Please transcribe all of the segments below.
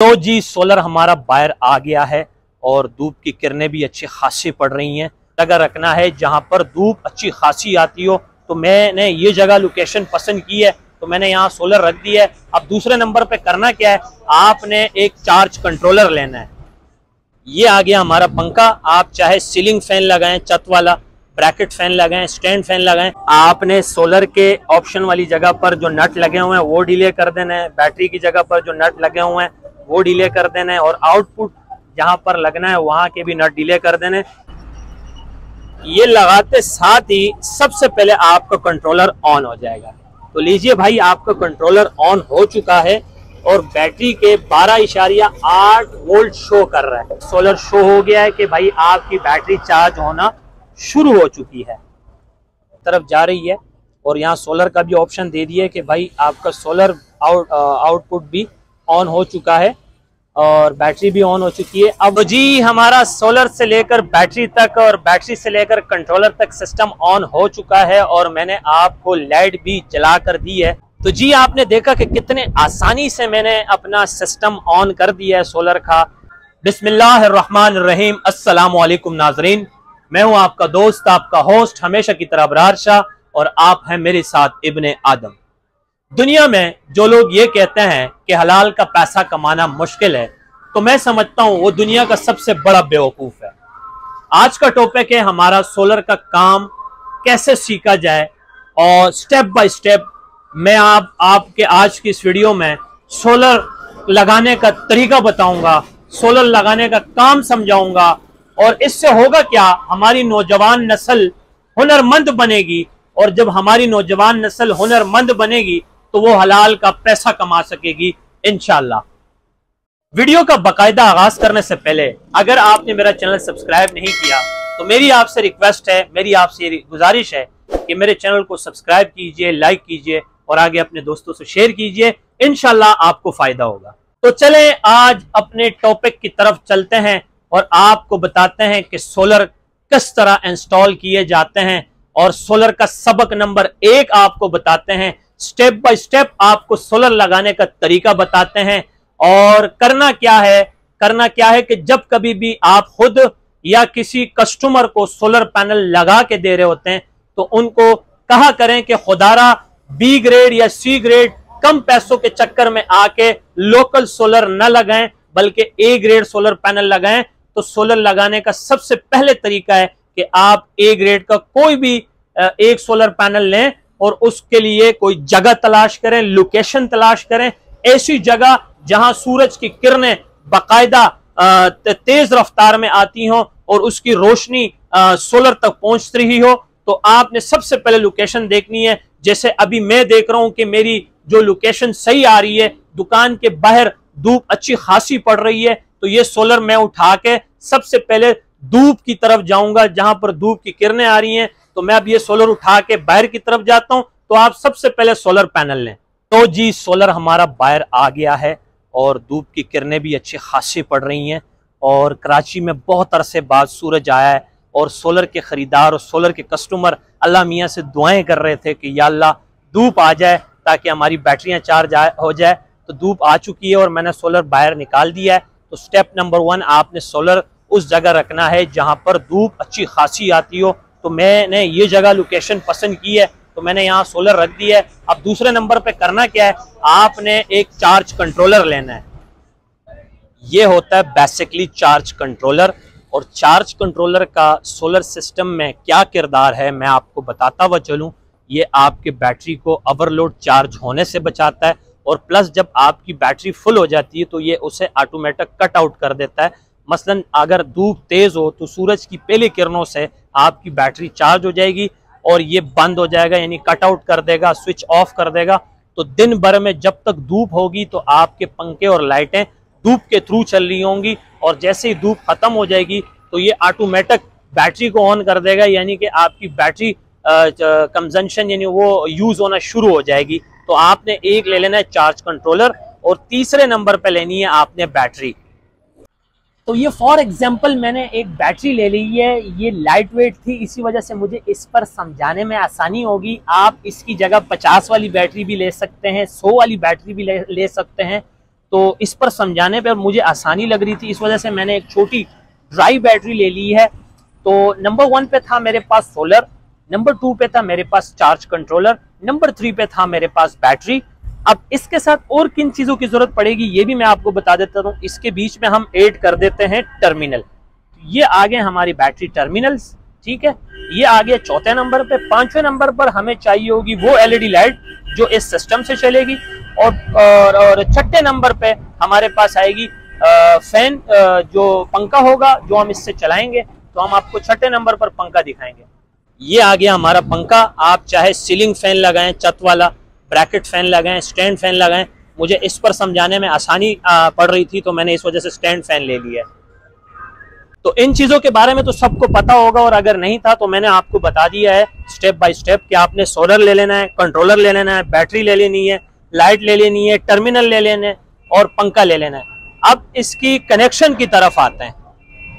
तो जी, सोलर हमारा बायर आ गया है और धूप की किरणें भी अच्छी खासी पड़ रही हैं। जगह रखना है, जहाँ पर धूप अच्छी खासी आती हो तो मैंने ये जगह लोकेशन पसंद की है तो मैंने यहाँ सोलर रख दिया है। अब दूसरे नंबर पे करना क्या है? आपने एक चार्ज कंट्रोलर लेना है। ये आ गया हमारा पंखा। आप चाहे सीलिंग फ़ैन लगाएँ, छत वाला ब्रैकेट फ़ैन लगाएँ स्टैंड फ़ैन लगाएँ, आपने सोलर के ऑप्शन वाली जगह पर जो नट लगे हुए हैं, वो डिले कर देना है। बैटरी की जगह पर जो नट लगे हुए हैं वो डिले कर देने और आउटपुट जहाँ पर लगना है, वहाँ के भी नट डिले कर देने ये लगाते साथ ही सबसे पहले आपका कंट्रोलर ऑन हो जाएगा। तो लीजिए भाई, आपका कंट्रोलर ऑन हो चुका है और बैटरी के बारह इशारिया आठ वोल्ट शो कर रहा है। सोलर शो हो गया है कि भाई आपकी बैटरी चार्ज होना शुरू हो चुकी है। तरफ़ जा रही है और यहाँ सोलर का भी ऑप्शन दे दिया है कि भाई आपका सोलर आउट आउटपुट भी ऑन हो चुका है और बैटरी भी ऑन हो चुकी है। अब जी, हमारा सोलर से लेकर बैटरी तक और बैटरी से लेकर कंट्रोलर तक सिस्टम ऑन हो चुका है और मैंने आपको लाइट भी जला कर दी है। तो जी, आपने देखा कि कितने आसानी से मैंने अपना सिस्टम ऑन कर दिया है सोलर का। अस्सलाम वालेकुम नाजरीन। मैं हूँ आपका दोस्त, आपका होस्ट, हमेशा की तरह अबरार शाह और आप हैं मेरे साथ इब्ने आदम। दुनिया में जो लोग ये कहते हैं कि हलाल का पैसा कमाना मुश्किल है तो मैं समझता हूँ वो दुनिया का सबसे बड़ा बेवकूफ़ है। आज का टॉपिक है हमारा सोलर का काम कैसे सीखा जाए, और स्टेप बाय स्टेप मैं आप, आपके आज की इस वीडियो में सोलर लगाने का तरीका बताऊँगा सोलर लगाने का काम समझाऊँगा, और इससे होगा क्या, हमारी नौजवान नस्ल हुनरमंद बनेगी, और जब हमारी नौजवान नस्ल हुनरमंद बनेगी तो वो हलाल का पैसा कमा सकेगी इनशाला वीडियो का बाकायदा आगाज़ करने से पहले, अगर आपने मेरा चैनल सब्सक्राइब नहीं किया तो मेरी आपसे रिक्वेस्ट है, मेरी आपसे गुजारिश है कि मेरे चैनल को सब्सक्राइब कीजिए, लाइक कीजिए और आगे अपने दोस्तों से शेयर कीजिए इनशाला आपको फ़ायदा होगा। तो चले, आज अपने टॉपिक की तरफ़ चलते हैं और आपको बताते हैं कि सोलर किस तरह इंस्टॉल किए जाते हैं और सोलर का सबक नंबर एक आपको बताते हैं स्टेप बाय स्टेप आपको सोलर लगाने का तरीका बताते हैं। और करना क्या है? करना क्या है कि जब कभी भी आप खुद या किसी कस्टमर को सोलर पैनल लगा के दे रहे होते हैं तो उनको कहा करें कि खुदारा बी ग्रेड या सी ग्रेड कम पैसों के चक्कर में आके लोकल सोलर न लगाएँ, बल्कि ए ग्रेड सोलर पैनल लगाएँ। तो सोलर लगाने का सबसे पहले तरीका है कि आप ए ग्रेड का कोई भी एक सोलर पैनल लें और उसके लिए कोई जगह तलाश करें लोकेशन तलाश करें, ऐसी जगह जहाँ सूरज की किरणें बाकायदा तेज रफ्तार में आती हों और उसकी रोशनी सोलर तक पहुँच रही हो। तो आपने सबसे पहले लोकेशन देखनी है। जैसे अभी मैं देख रहा हूँ कि मेरी जो लोकेशन सही आ रही है, दुकान के बाहर धूप अच्छी खासी पड़ रही है तो ये सोलर मैं उठा के सबसे पहले धूप की तरफ़ जाऊँगा, जहाँ पर धूप की किरणें आ रही हैं। तो मैं अब ये सोलर उठा के बाहर की तरफ़ जाता हूँ तो आप सबसे पहले सोलर पैनल लें। तो जी, सोलर हमारा बाहर आ गया है और धूप की किरणें भी अच्छी खासी पड़ रही हैं और कराची में बहुत अरसे बाद सूरज आया है और सोलर के ख़रीदार और सोलर के कस्टमर अल्लाह मियाँ से दुआएँ कर रहे थे कि या अल्लाह धूप आ जाए ताकि हमारी बैटरियाँ चार्ज हो जाए। तो धूप आ चुकी है और मैंने सोलर बाहर निकाल दिया है। तो स्टेप नंबर वन, आपने सोलर उस जगह रखना है जहाँ पर धूप अच्छी खासी आती हो तो मैंने ये जगह लोकेशन पसंद की है तो मैंने यहाँ सोलर रख दिया है। अब दूसरे नंबर पे करना क्या है? आपने एक चार्ज कंट्रोलर लेना है। ये होता है बेसिकली चार्ज कंट्रोलर और चार्ज कंट्रोलर का सोलर सिस्टम में क्या किरदार है, मैं आपको बताता हुआ चलूँ। ये आपके बैटरी को ओवरलोड चार्ज होने से बचाता है। और प्लस जब आपकी बैटरी फुल हो जाती है तो ये उसे ऑटोमेटिक कट आउट कर देता है। मसलन अगर धूप तेज़ हो तो सूरज की पहली किरणों से आपकी बैटरी चार्ज हो जाएगी और ये बंद हो जाएगा, यानी कट आउट कर देगा, स्विच ऑफ़ कर देगा। तो दिन भर में जब तक धूप होगी तो आपके पंखे और लाइटें धूप के थ्रू चल रही होंगी और जैसे ही धूप खत्म हो जाएगी तो ये ऑटोमेटिक बैटरी को ऑन कर देगा, यानी कि आपकी बैटरी कंजन यानी वो यूज़ होना शुरू हो जाएगी। तो आपने एक ले लेना है चार्ज कंट्रोलर और तीसरे नंबर पे लेनी है आपने बैटरी तो ये फॉर एग्ज़ाम्पल मैंने एक बैटरी ले ली है ये लाइट वेट थी इसी वजह से मुझे इस पर समझाने में आसानी होगी। आप इसकी जगह 50 वाली बैटरी भी ले सकते हैं 100 वाली बैटरी भी ले, ले सकते हैं। तो इस पर समझाने पर मुझे आसानी लग रही थी इस वजह से मैंने एक छोटी ड्राई बैटरी ले ली है। तो नंबर वन पे था मेरे पास सोलर नंबर टू पे था मेरे पास चार्ज कंट्रोलर नंबर थ्री पे था मेरे पास बैटरी अब इसके साथ और किन चीज़ों की ज़रूरत पड़ेगी ये भी मैं आपको बता देता हूँ। इसके बीच में हम एड कर देते हैं टर्मिनल। ये आगे हमारी बैटरी टर्मिनल्स ठीक है? ये आगे चौथे नंबर पे पाँचवें नंबर पर हमें चाहिए होगी वो एलईडी लाइट जो इस सिस्टम से चलेगी। और और, और छठे नंबर पे हमारे पास आएगी आ, फ़ैन आ, जो पंखा होगा जो हम इससे चलाएँगे तो हम आपको छठे नंबर पर पंखा दिखाएँगे। ये आ गया हमारा पंखा। आप चाहे सीलिंग फ़ैन लगाएँ छत वाला ब्रैकेट फ़ैन लगाएँ स्टैंड फ़ैन लगाएँ, मुझे इस पर समझाने में आसानी पड़ रही थी तो मैंने इस वजह से स्टैंड फ़ैन ले लिया। तो इन चीज़ों के बारे में तो सबको पता होगा, और अगर नहीं था तो मैंने आपको बता दिया है स्टेप बाय स्टेप कि आपने सोलर ले लेना है कंट्रोलर ले लेना है बैटरी ले लेनी है लाइट ले लेनी है टर्मिनल ले लेना है, और पंखा ले लेना है। अब इसकी कनेक्शन की तरफ़ आते हैं।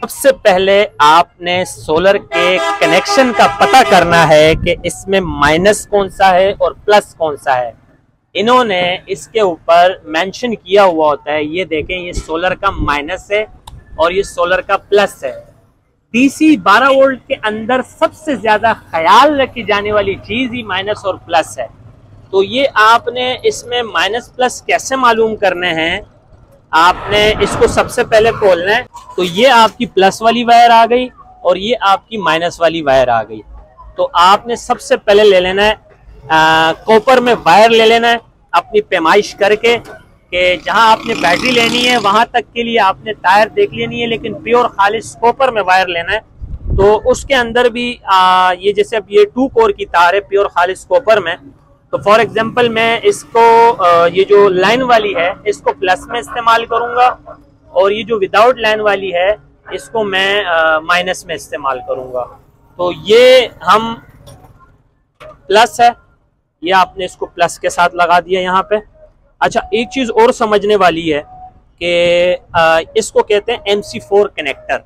सबसे पहले आपने सोलर के कनेक्शन का पता करना है कि इसमें माइनस कौन सा है और प्लस कौन सा है। इन्होंने इसके ऊपर मेंशन किया हुआ होता है, ये देखें, ये सोलर का माइनस है और ये सोलर का प्लस है। डीसी 12 वोल्ट के अंदर सबसे ज़्यादा ख्याल रखी जाने वाली चीज़ ही माइनस और प्लस है। तो ये आपने इसमें माइनस प्लस कैसे मालूम करने हैं? आपने इसको सबसे पहले खोलना है। तो ये आपकी प्लस वाली वायर आ गई और ये आपकी माइनस वाली वायर आ गई। तो आपने सबसे पहले ले लेना है कॉपर में वायर ले लेना है अपनी पैमाइश करके कि जहाँ आपने बैटरी लेनी है वहाँ तक के लिए आपने टायर देख लेनी है लेकिन प्योर खालिश कॉपर में वायर लेना है। तो उसके अंदर भी आ, ये जैसे अब ये टू कोर की तार है प्योर खालिश कॉपर में तो फॉर एग्ज़ाम्पल मैं इसको ये जो लाइन वाली है, इसको प्लस में इस्तेमाल करूँगा और ये जो विदाउट लाइन वाली है, इसको मैं माइनस में इस्तेमाल करूँगा। तो ये हम प्लस है। ये आपने इसको प्लस के साथ लगा दिया यहाँ पे। अच्छा एक चीज़ और समझने वाली है कि इसको कहते हैं एम सी फोर कनेक्टर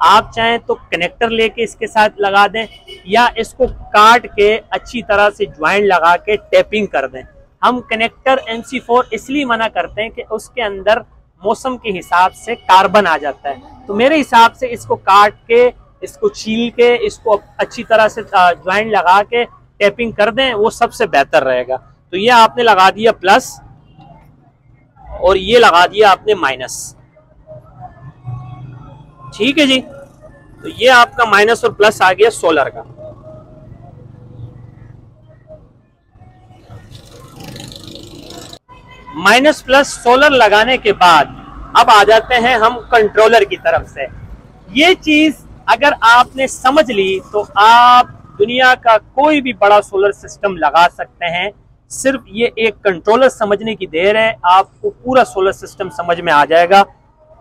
आप चाहें तो कनेक्टर लेके इसके साथ लगा दें या इसको काट के अच्छी तरह से ज्वाइंट लगा के टैपिंग कर दें। हम कनेक्टर फोर इसलिए मना करते हैं कि उसके अंदर मौसम के हिसाब से कार्बन आ जाता है। तो मेरे हिसाब से इसको काट के, इसको छील के, इसको अच्छी तरह से ज्वाइंट लगा के टैपिंग कर दें, वो सबसे बेहतर रहेगा। तो ये आपने लगा दिया प्लस और ये लगा दिया आपने माइनस ठीक है जी। तो ये आपका माइनस और प्लस आ गया सोलर का। माइनस प्लस सोलर लगाने के बाद अब आ जाते हैं हम कंट्रोलर की तरफ़ से। ये चीज़ अगर आपने समझ ली तो आप दुनिया का कोई भी बड़ा सोलर सिस्टम लगा सकते हैं। सिर्फ़ ये एक कंट्रोलर समझने की देर है, आपको पूरा सोलर सिस्टम समझ में आ जाएगा।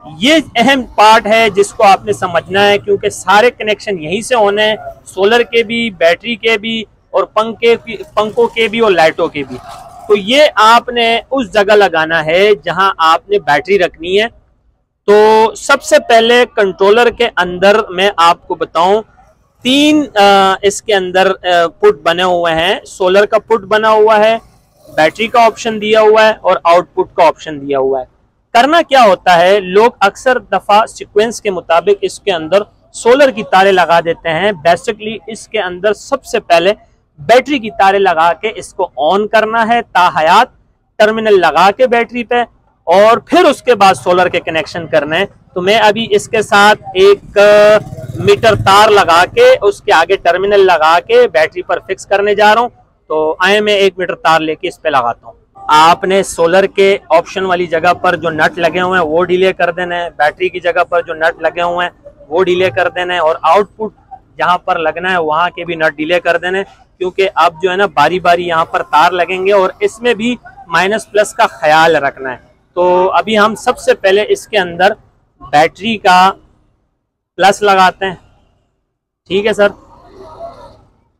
ये अहम पार्ट है जिसको आपने समझना है, क्योंकि सारे कनेक्शन यहीं से होने हैं सोलर के भी बैटरी के भी, और पंखे पंखों के भी और लाइटों के भी। तो ये आपने उस जगह लगाना है जहाँ आपने बैटरी रखनी है। तो सबसे पहले कंट्रोलर के अंदर मैं आपको बताऊँ, तीन इसके अंदर पुट बने हुए हैं। सोलर का पुट बना हुआ है बैटरी का ऑप्शन दिया हुआ है, और आउटपुट का ऑप्शन दिया हुआ है। करना क्या होता है? लोग अक्सर दफ़ा सीक्वेंस के मुताबिक इसके अंदर सोलर की तारे लगा देते हैं। बेसिकली इसके अंदर सबसे पहले बैटरी की तारे लगा के इसको ऑन करना है, ताहयात टर्मिनल लगा के बैटरी पे, और फिर उसके बाद सोलर के कनेक्शन करने तो मैं अभी इसके साथ एक मीटर तार लगा के, उसके आगे टर्मिनल लगा के बैटरी पर फिक्स करने जा रहा हूँ। तो आए मैं एक मीटर तार लेके इस पे लगाता हूँ। आपने सोलर के ऑप्शन वाली जगह पर जो नट लगे हुए हैं, वो डिले कर देना है। बैटरी की जगह पर जो नट लगे हुए हैं, वो डिले कर देना है। और आउटपुट जहाँ पर लगना है, वहाँ के भी नट डिले कर देने क्योंकि अब जो है ना बारी बारी यहाँ पर तार लगेंगे और इसमें भी माइनस प्लस का ख्याल रखना है। तो अभी हम सबसे पहले इसके अंदर बैटरी का प्लस लगाते हैं। ठीक है सर?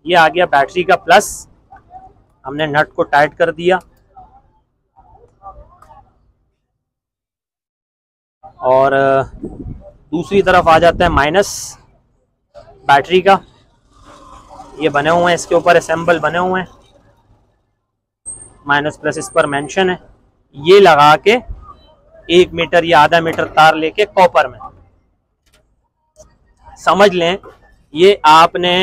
ये आ गया बैटरी का प्लस। हमने नट को टाइट कर दिया। और दूसरी तरफ़ आ जाता है माइनस बैटरी का। ये बने हुए हैं, इसके ऊपर असेंबल बने हुए हैं। माइनस प्लस इस पर मेंशन है। ये लगा के एक मीटर या आधा मीटर तार लेके कॉपर में। समझ लें, ये आपने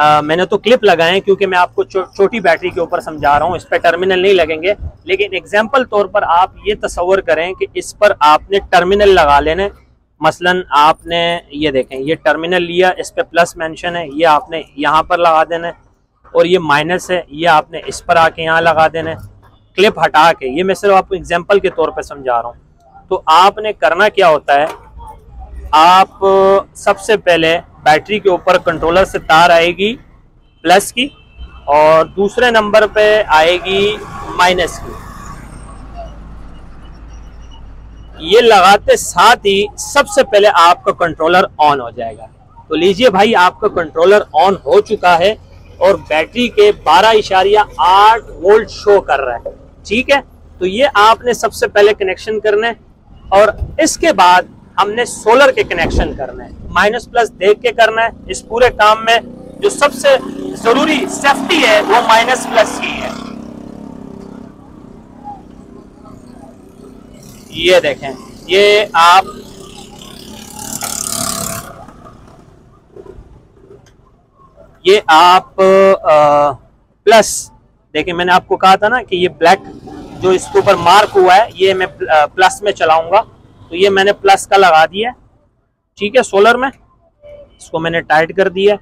आ, मैंने तो क्लिप लगाए हैं क्योंकि मैं आपको चो, छोटी बैटरी के ऊपर समझा रहा हूँ इस पर टर्मिनल नहीं लगेंगे। लेकिन एग्ज़ाम्पल तौर पर आप ये तस्वर करें कि इस पर आपने टर्मिनल लगा लेने मसलन आपने ये देखें ये टर्मिनल लिया इस पर प्लस मेंशन है ये आपने यहाँ पर लगा देना है। और ये माइनस है ये आपने इस पर आके यहाँ लगा देना है। क्लिप हटा के ये मैं सिर्फ़ आपको एग्ज़ाम्पल के तौर पर समझा रहा हूँ। तो आपने करना क्या होता है आप सबसे पहले बैटरी के ऊपर कंट्रोलर से तार आएगी प्लस की, और दूसरे नंबर पे आएगी माइनस की। ये लगाते साथ ही सबसे पहले आपका कंट्रोलर ऑन हो जाएगा। तो लीजिए भाई, आपका कंट्रोलर ऑन हो चुका है और बैटरी के बारह इशारिया आठ वोल्ट शो कर रहा है। ठीक है? तो ये आपने सबसे पहले कनेक्शन करने और इसके बाद हमने सोलर के कनेक्शन करना है माइनस प्लस देख के करना है इस पूरे काम में जो सबसे ज़रूरी सेफ्टी है वो माइनस प्लस ही है। ये देखें ये आप ये आप आ, प्लस देखिए मैंने आपको कहा था ना कि ये ब्लैक जो इसके ऊपर मार्क हुआ है ये मैं प्लस में चलाऊँगा। तो ये मैंने प्लस का लगा दिया ठीक है, सोलर में। इसको मैंने टाइट कर दिया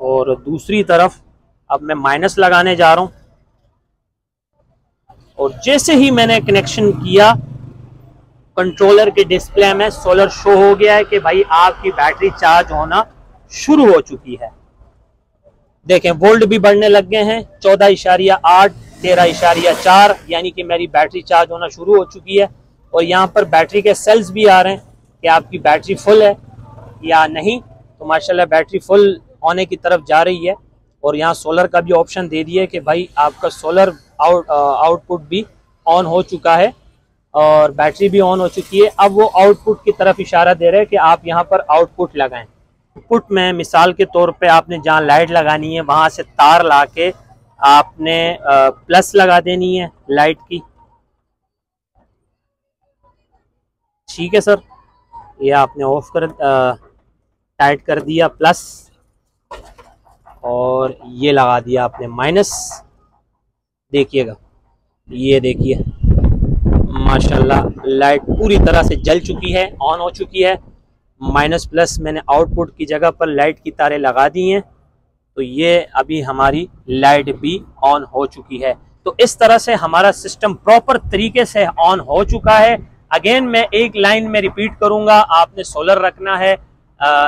और दूसरी तरफ़ अब मैं माइनस लगाने जा रहा हूँ। और जैसे ही मैंने कनेक्शन किया कंट्रोलर के डिस्प्ले में सोलर शो हो गया है कि भाई आपकी बैटरी चार्ज होना शुरू हो चुकी है। देखें वोल्ट भी बढ़ने लग गए हैं। चौदह इशारिया आठ तेरह इशारिया चार, यानी कि मेरी बैटरी चार्ज होना शुरू हो चुकी है। और यहाँ पर बैटरी के सेल्स भी आ रहे हैं कि आपकी बैटरी फुल है या नहीं। तो माशाल्लाह बैटरी फुल होने की तरफ़ जा रही है और यहाँ सोलर का भी ऑप्शन दे दिया कि भाई आपका सोलर आउट आउटपुट भी ऑन हो चुका है और बैटरी भी ऑन हो चुकी है। अब वो आउटपुट की तरफ़ इशारा दे रहे हैं कि आप यहाँ पर आउटपुट लगाएँ। पुट में मिसाल के तौर पे आपने जहाँ लाइट लगानी है, वहाँ से तार ला आपने प्लस लगा देनी है लाइट की। ठीक है सर, ये आपने ऑफ़ कर टाइट कर दिया प्लस और ये लगा दिया आपने माइनस देखिएगा, ये देखिए, माशाल्लाह लाइट पूरी तरह से जल चुकी है ऑन हो चुकी है। माइनस प्लस मैंने आउटपुट की जगह पर लाइट की तारें लगा दी हैं। तो ये अभी हमारी लाइट भी ऑन हो चुकी है। तो इस तरह से हमारा सिस्टम प्रॉपर तरीके से ऑन हो चुका है। अगेन मैं एक लाइन में रिपीट करूँगा, आपने सोलर रखना है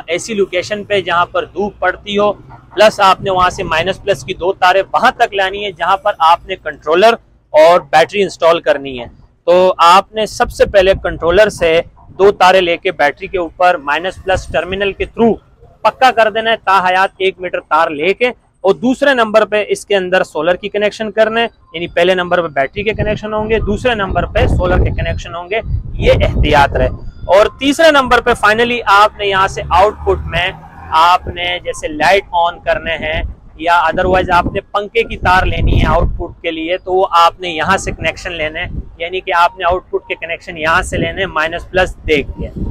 ऐसी लोकेशन पे जहाँ पर धूप पड़ती हो, प्लस आपने वहाँ से माइनस प्लस की दो तारे वहाँ तक लानी है, जहाँ पर आपने कंट्रोलर और बैटरी इंस्टॉल करनी है। तो आपने सबसे पहले कंट्रोलर से दो तारे लेके बैटरी के ऊपर माइनस प्लस टर्मिनल के थ्रू पक्का कर देना है ताहयात एक मीटर तार लेके और दूसरे नंबर पे इसके अंदर सोलर की कनेक्शन करने यानी पहले नंबर पे बैटरी के कनेक्शन होंगे, दूसरे नंबर पे सोलर के कनेक्शन होंगे, ये एहतियात रहे। और तीसरे नंबर पे फाइनली आपने यहाँ से आउटपुट में आपने जैसे लाइट ऑन करने हैं या अदरवाइज़ आपने पंखे की तार लेनी है आउटपुट के लिए तो वो आपने यहाँ से कनेक्शन लेने यानी कि आपने आउटपुट के कनेक्शन यहाँ से लेने माइनस प्लस देख के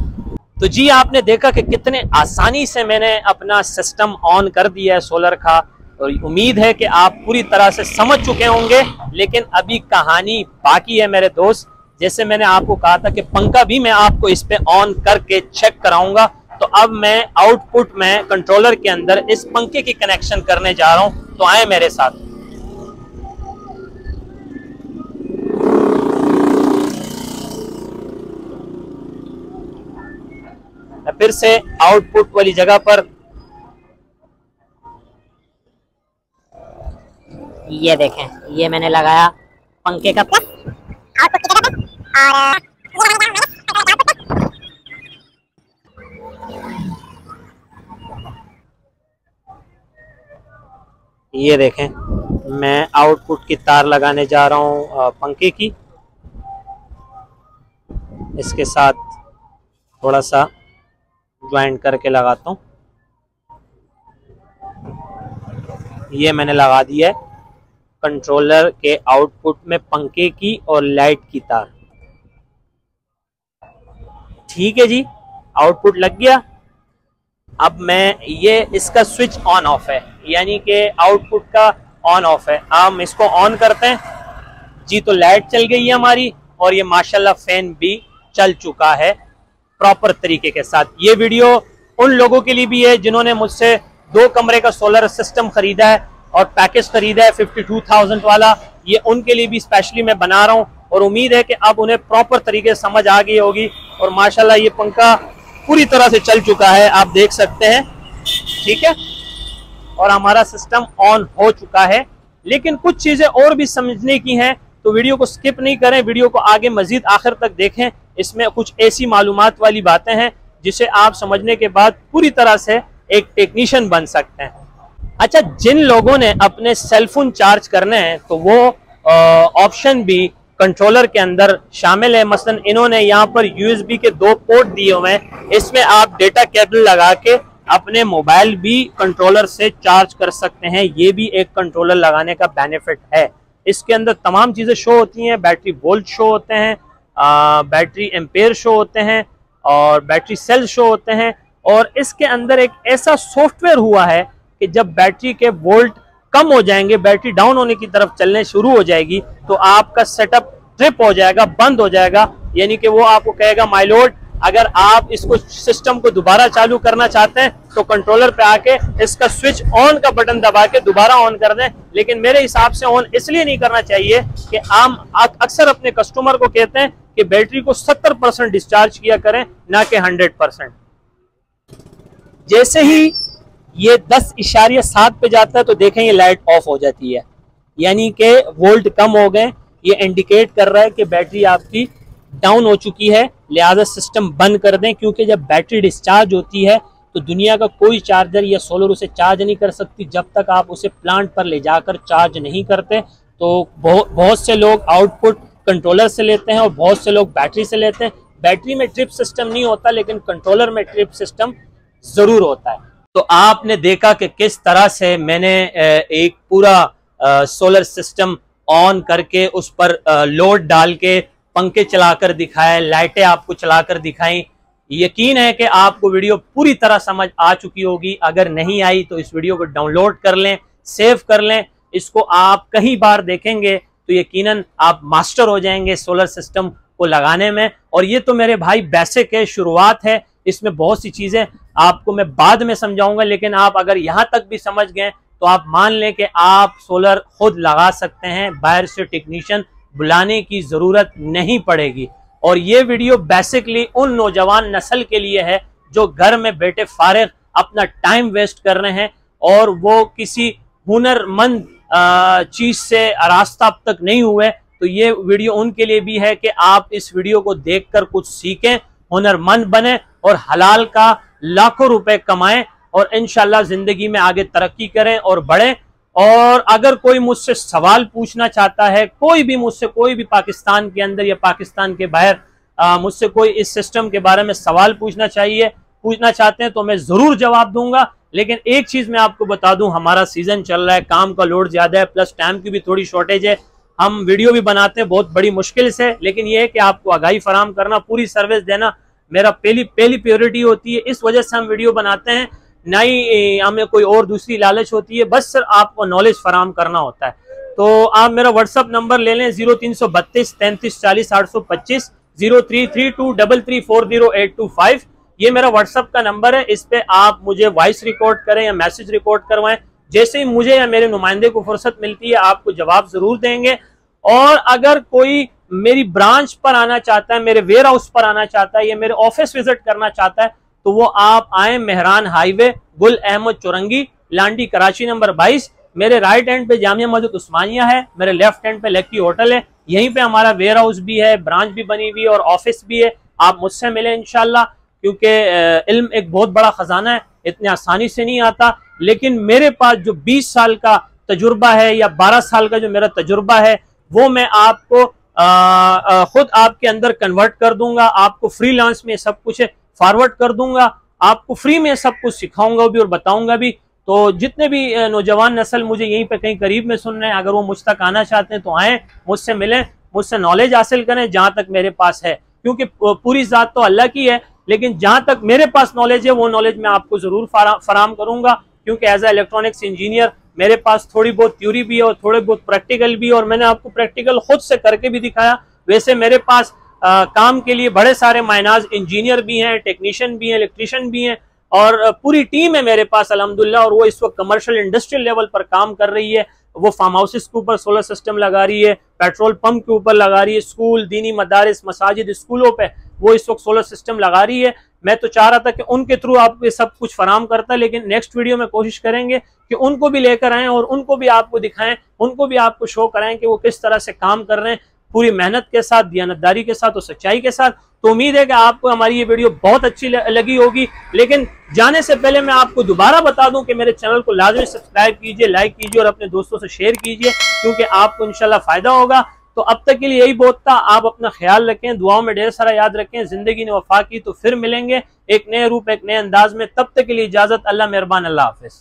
तो जी, आपने देखा कि कितने आसानी से मैंने अपना सिस्टम ऑन कर दिया है सोलर का। और उम्मीद है कि आप पूरी तरह से समझ चुके होंगे, लेकिन अभी कहानी बाकी है मेरे दोस्त। जैसे मैंने आपको कहा था कि पंखा भी मैं आपको इस पे ऑन करके चेक कराऊँगा। तो अब मैं आउटपुट में कंट्रोलर के अंदर इस पंखे की कनेक्शन करने जा रहा हूँ। तो आए मेरे साथ। फिर से आउटपुट वाली जगह पर। ये देखें, ये मैंने लगाया पंखे का पर और ये देखें, मैं आउटपुट की तार लगाने जा रहा हूँ पंखे की। इसके साथ थोड़ा सा ज्वाइंट करके लगाता हूँ। ये मैंने लगा दिया है कंट्रोलर के आउटपुट में पंखे की और लाइट की तार। ठीक है जी आउटपुट लग गया। अब मैं ये इसका स्विच ऑन ऑफ़ है, यानी कि आउटपुट का ऑन ऑफ़ है। हम इसको ऑन करते हैं। जी तो लाइट चल गई है हमारी और ये माशाल्लाह फ़ैन भी चल चुका है। प्रॉपर तरीके के साथ। ये वीडियो उन लोगों के लिए भी है जिन्होंने मुझसे दो कमरे का सोलर सिस्टम खरीदा है और पैकेज खरीदा है 52,000 वाला। ये उनके लिए भी स्पेशली मैं बना रहा हूँ और उम्मीद है कि अब उन्हें प्रॉपर तरीके से समझ आ गई होगी और माशाल्लाह ये पंखा पूरी तरह से चल चुका है आप देख सकते हैं। ठीक है? और हमारा सिस्टम ऑन हो चुका है। लेकिन कुछ चीज़ें और भी समझने की हैं। तो वीडियो को स्किप नहीं करें, वीडियो को आगे मजीद आखिर तक देखें। इसमें कुछ ऐसी मालूम वाली बातें हैं, जिसे आप समझने के बाद पूरी तरह से एक टेक्नीशियन बन सकते हैं। अच्छा जिन लोगों ने अपने सेलफोन चार्ज करने हैं तो वो ऑप्शन भी कंट्रोलर के अंदर शामिल है। मसलन इन्होंने यहाँ पर यूएसबी के दो पोर्ट दिए हुए हैं। इसमें आप डेटा केबल लगा के अपने मोबाइल भी कंट्रोलर से चार्ज कर सकते हैं। ये भी एक कंट्रोलर लगाने का बेनिफिट है। इसके अंदर तमाम चीज़ें शो होती हैं। बैटरी वोल्ट शो होते हैं बैटरी एम्पेयर शो होते हैं और बैटरी सेल शो होते हैं। और इसके अंदर एक ऐसा सॉफ्टवेयर हुआ है कि जब बैटरी के वोल्ट कम हो जाएँगे बैटरी डाउन होने की तरफ़ चलने शुरू हो जाएगी तो आपका सेटअप ट्रिप हो जाएगा, बंद हो जाएगा। यानी कि वो आपको कहेगा माइलोड अगर आप इसको सिस्टम को दोबारा चालू करना चाहते हैं तो कंट्रोलर पे आके इसका स्विच ऑन का बटन दबा के दोबारा ऑन कर दें। लेकिन मेरे हिसाब से ऑन इसलिए नहीं करना चाहिए कि आम अक्सर अपने कस्टमर को कहते हैं कि बैटरी को 70 परसेंट डिस्चार्ज किया करें, ना कि 100 परसेंट। जैसे ही ये दस इशारिया सात पे जाता है तो देखें ये लाइट ऑफ़ हो जाती है। यानी कि वोल्ट कम हो गए। ये इंडिकेट कर रहा है कि बैटरी आपकी डाउन हो चुकी है। लिहाजा सिस्टम बंद कर दें, क्योंकि जब बैटरी डिस्चार्ज होती है तो दुनिया का कोई चार्जर या सोलर उसे चार्ज नहीं कर सकती। जब तक आप उसे प्लांट पर ले जाकर चार्ज नहीं करते तो बहुत बहुत से लोग आउटपुट कंट्रोलर से लेते हैं और बहुत से लोग बैटरी से लेते हैं। बैटरी में ट्रिप सिस्टम नहीं होता, लेकिन कंट्रोलर में ट्रिप सिस्टम ज़रूर होता है। तो आपने देखा कि किस तरह से मैंने एक पूरा सोलर सिस्टम ऑन करके उस पर लोड डाल के पंखे चलाकर दिखाए, लाइटें आपको चलाकर दिखाई। यकीन है कि आपको वीडियो पूरी तरह समझ आ चुकी होगी। अगर नहीं आई तो इस वीडियो को डाउनलोड कर लें, सेव कर लें। इसको आप कहीं बार देखेंगे तो यकीनन आप मास्टर हो जाएँगे सोलर सिस्टम को लगाने में। और ये तो मेरे भाई बेसिक है शुरुआत है। इसमें बहुत सी चीज़ें आपको मैं बाद में समझाऊँगा, लेकिन आप अगर यहाँ तक भी समझ गए तो आप मान लें कि आप सोलर खुद लगा सकते हैं। बाहर से टेक्नीशियन बुलाने की ज़रूरत नहीं पड़ेगी। और ये वीडियो बेसिकली उन नौजवान नस्ल के लिए है जो घर में बैठे फारग अपना टाइम वेस्ट कर रहे हैं और वो किसी हुनरमंद चीज़ से रास्ता अब तक नहीं हुए। तो ये वीडियो उनके लिए भी है कि आप इस वीडियो को देखकर कुछ सीखें, हुनरमंद बने और हलाल का लाखों रुपए कमाएँ और इनशाला ज़िंदगी में आगे तरक्की करें और बढ़ें। और अगर कोई मुझसे सवाल पूछना चाहता है, कोई भी मुझसे, कोई भी पाकिस्तान के अंदर या पाकिस्तान के बाहर मुझसे कोई इस सिस्टम के बारे में सवाल पूछना चाहिए, पूछना चाहते हैं तो मैं ज़रूर जवाब दूँगा। लेकिन एक चीज़ मैं आपको बता दूँ, हमारा सीज़न चल रहा है, काम का लोड ज़्यादा है प्लस टाइम की भी थोड़ी शॉर्टेज है। हम वीडियो भी बनाते हैं, बहुत बड़ी मुश्किल से, लेकिन ये है कि आपको आगाही फराम करना, पूरी सर्विस देना मेरा पहली पहली प्योरिटी होती है। इस वजह से हम वीडियो बनाते हैं। ना ही हमें कोई और दूसरी लालच होती है। बस सर, आपको नॉलेज फराम करना होता है। तो आप मेरा व्हाट्सअप नंबर ले लें, ज़ीरो तीन सौ बत्तीस, तैंतीस, चालीस, आठ सौ पच्चीस, zero three three two double three four zero eight two five. ये मेरा व्हाट्सअप का नंबर है। इस पे आप मुझे वॉइस रिकॉर्ड करें या मैसेज रिकॉर्ड करवाएँ। जैसे ही मुझे या मेरे नुमाइंदे को फुर्सत मिलती है, आपको जवाब ज़रूर देंगे। और अगर कोई मेरी ब्रांच पर आना चाहता है, मेरे वेयर हाउस पर आना चाहता है, या मेरे ऑफ़िस विज़िट करना चाहता है तो वो आप आए मेहरान हाईवे गुल अहमद चौरंगी लांडी कराची नंबर 22 मेरे राइट हैंड पे जामिया मस्जिद उस्मानिया है मेरे लेफ़्ट हैंड पे लक्की होटल है। यहीं पे हमारा वेयर हाउस भी है ब्रांच भी बनी हुई है और ऑफ़िस भी है। आप मुझसे मिले इनशाला क्योंकि इल्म एक बहुत बड़ा खजाना है इतने आसानी से नहीं आता। लेकिन मेरे पास जो 20 साल का तजुर्बा है या 12 साल का जो मेरा तजुर्बा है वो मैं आपको आ, आ, खुद आपके अंदर कन्वर्ट कर दूँगा। आपको फ्री में सब कुछ फॉरवर्ड कर दूँगा, आपको फ्री में सब कुछ सिखाऊँगा भी और बताऊँगा भी। तो जितने भी नौजवान नस्ल मुझे यहीं पे कहीं करीब में सुन रहे हैं, अगर वो मुझ तक आना चाहते हैं तो आए, मुझसे मिलें, मुझसे नॉलेज हासिल करें जहाँ तक मेरे पास है। क्योंकि पूरी ज़ात तो अल्लाह की है, लेकिन जहाँ तक मेरे पास नॉलेज है, वो नॉलेज मैं आपको ज़रूर फराम करूँगा। क्योंकि एज ए इलेक्ट्रॉनिक्स इंजीनियर मेरे पास थोड़ी बहुत थ्योरी भी है और थोड़े बहुत प्रैक्टिकल भी है और मैंने आपको प्रैक्टिकल खुद से करके भी दिखाया। वैसे मेरे पास आ, काम के लिए बड़े सारे मायनाज इंजीनियर भी हैं टेक्नीशियन भी हैं इलेक्ट्रिशियन भी हैं और पूरी टीम है मेरे पास अलहमदुल्ला और वो इस वक्त कमर्शियल इंडस्ट्रियल लेवल पर काम कर रही है। वो फार्म हाउसेस के ऊपर सोलर सिस्टम लगा रही है पेट्रोल पंप के ऊपर लगा रही है स्कूल दीनी मदारस मसाजिद स्कूलों पर वो इस वक्त सोलर सिस्टम लगा रही है। मैं तो चाह रहा था कि उनके थ्रू आप ये सब कुछ फराम करता लेकिन नेक्स्ट वीडियो में कोशिश करेंगे कि उनको भी लेकर आएँ और उनको भी आपको दिखाएँ उनको भी आपको शो कराएँ कि वो किस तरह से काम कर रहे हैं। पूरी मेहनत के साथ, दियानतदारी के साथ और सच्चाई के साथ। तो उम्मीद है कि आपको हमारी ये वीडियो बहुत अच्छी लगी होगी। लेकिन जाने से पहले मैं आपको दोबारा बता दूँ कि मेरे चैनल को लाजमी सब्सक्राइब कीजिए, लाइक कीजिए और अपने दोस्तों से शेयर कीजिए, क्योंकि आपको इंशाल्लाह फ़ायदा होगा। तो अब तक के लिए यही बहुत था। आप अपना ख्याल रखें, दुआओं में ढेर सारा याद रखें। ज़िंदगी ने वफा की तो फिर मिलेंगे एक नए रूप, एक नए अंदाज में। तब तक के लिए इजाज़त, अल्लाह मेहरबान, अल्लाह हाफिज।